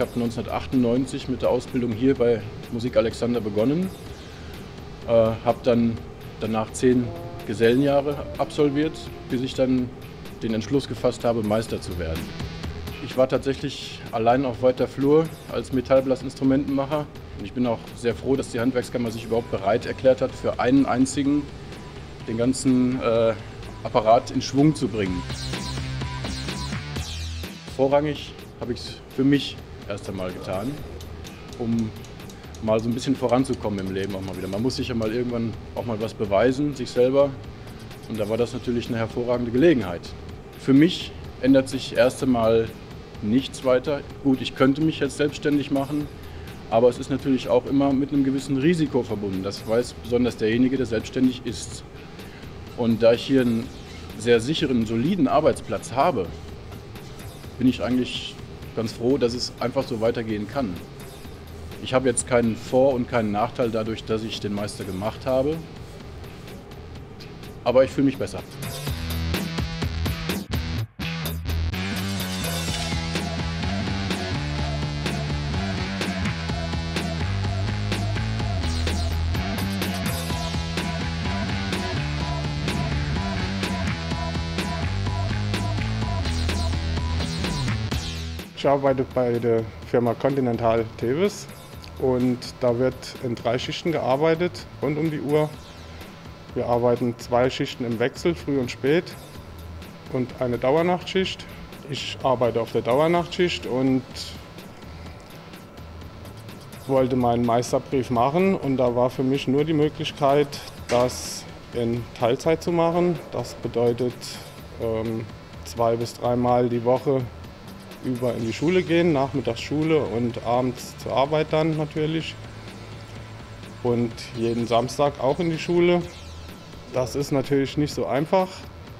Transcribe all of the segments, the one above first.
Ich habe 1998 mit der Ausbildung hier bei Musik Alexander begonnen, äh, habe dann danach zehn Gesellenjahre absolviert, bis ich dann den Entschluss gefasst habe, Meister zu werden. Ich war tatsächlich allein auf weiter Flur als Metallblasinstrumentenmacher. Und ich bin auch sehr froh, dass die Handwerkskammer sich überhaupt bereit erklärt hat, für einen einzigen den ganzen äh, Apparat in Schwung zu bringen. Vorrangig habe ich es für mich erst einmal getan, um mal so ein bisschen voranzukommen im Leben auch mal wieder. Man muss sich ja mal irgendwann auch mal was beweisen, sich selber. Und da war das natürlich eine hervorragende Gelegenheit. Für mich ändert sich erst einmal nichts weiter. Gut, ich könnte mich jetzt selbstständig machen, aber es ist natürlich auch immer mit einem gewissen Risiko verbunden. Das weiß besonders derjenige, der selbstständig ist. Und da ich hier einen sehr sicheren, soliden Arbeitsplatz habe, bin ich eigentlich ganz froh, dass es einfach so weitergehen kann. Ich habe jetzt keinen Vor- und keinen Nachteil dadurch, dass ich den Meister gemacht habe, aber ich fühle mich besser. Ich arbeite bei der Firma Continental Tevis und da wird in drei Schichten gearbeitet, rund um die Uhr. Wir arbeiten zwei Schichten im Wechsel, früh und spät und eine Dauernachtschicht. Ich arbeite auf der Dauernachtschicht und wollte meinen Meisterbrief machen und da war für mich nur die Möglichkeit, das in Teilzeit zu machen. Das bedeutet ähm, zwei bis dreimal die Woche über in die Schule gehen, nachmittags Schule und abends zur Arbeit dann natürlich. Und jeden Samstag auch in die Schule. Das ist natürlich nicht so einfach,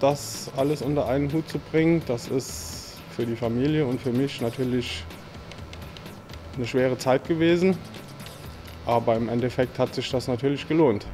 das alles unter einen Hut zu bringen. Das ist für die Familie und für mich natürlich eine schwere Zeit gewesen. Aber im Endeffekt hat sich das natürlich gelohnt.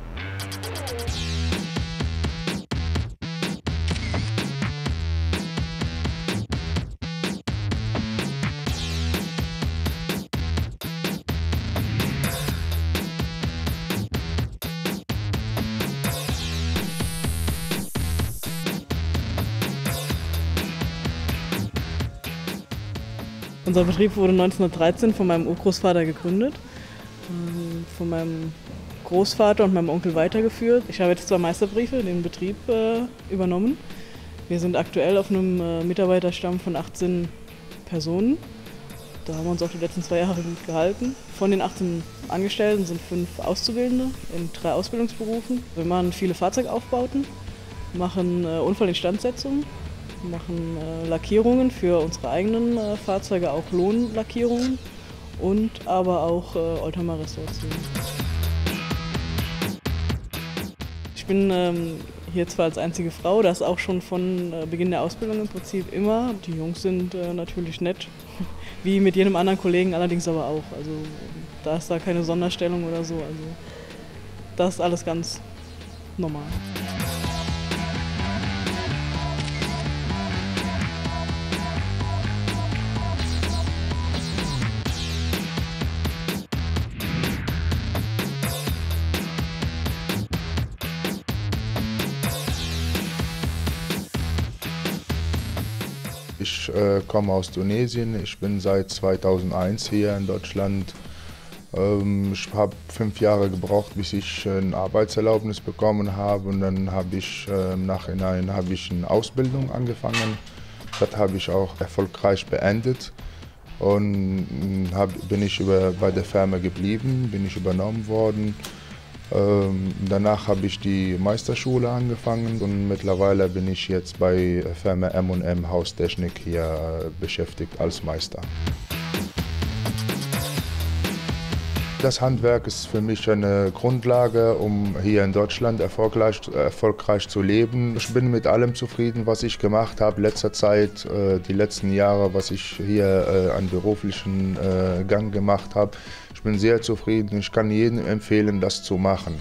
Unser Betrieb wurde 1913 von meinem Urgroßvater gegründet, ähm, von meinem Großvater und meinem Onkel weitergeführt. Ich habe jetzt zwei Meisterbriefe in den Betrieb äh, übernommen. Wir sind aktuell auf einem äh, Mitarbeiterstamm von 18 Personen. Da haben wir uns auch die letzten zwei Jahre gut gehalten. Von den 18 Angestellten sind fünf Auszubildende in drei Ausbildungsberufen. Wir machen viele Fahrzeugaufbauten, machen äh, Unfallinstandsetzung, machen äh, Lackierungen für unsere eigenen äh, Fahrzeuge, auch Lohnlackierungen und aber auch äh, Oldtimer-Restauration. Ich bin ähm, hier zwar als einzige Frau, das auch schon von äh, Beginn der Ausbildung im Prinzip immer. Die Jungs sind äh, natürlich nett, wie mit jedem anderen Kollegen allerdings aber auch. Also da ist da keine Sonderstellung oder so. Also das ist alles ganz normal. Ich äh, komme aus Tunesien. Ich bin seit 2001 hier in Deutschland. Ähm, ich habe fünf Jahre gebraucht, bis ich eine Arbeitserlaubnis bekommen habe. Und dann habe ich äh, im Nachhinein habe ich eine Ausbildung angefangen. Das habe ich auch erfolgreich beendet. Und hab, bin ich über, bei der Firma geblieben, bin ich übernommen worden. Ähm, danach habe ich die Meisterschule angefangen und mittlerweile bin ich jetzt bei Firma M&M Haustechnik hier beschäftigt als Meister. Das Handwerk ist für mich eine Grundlage, um hier in Deutschland erfolgreich, erfolgreich zu leben. Ich bin mit allem zufrieden, was ich gemacht habe, letzter Zeit, äh, die letzten Jahre, was ich hier äh, an beruflichen äh, Gang gemacht habe. Ich bin sehr zufrieden. Ich kann jedem empfehlen, das zu machen.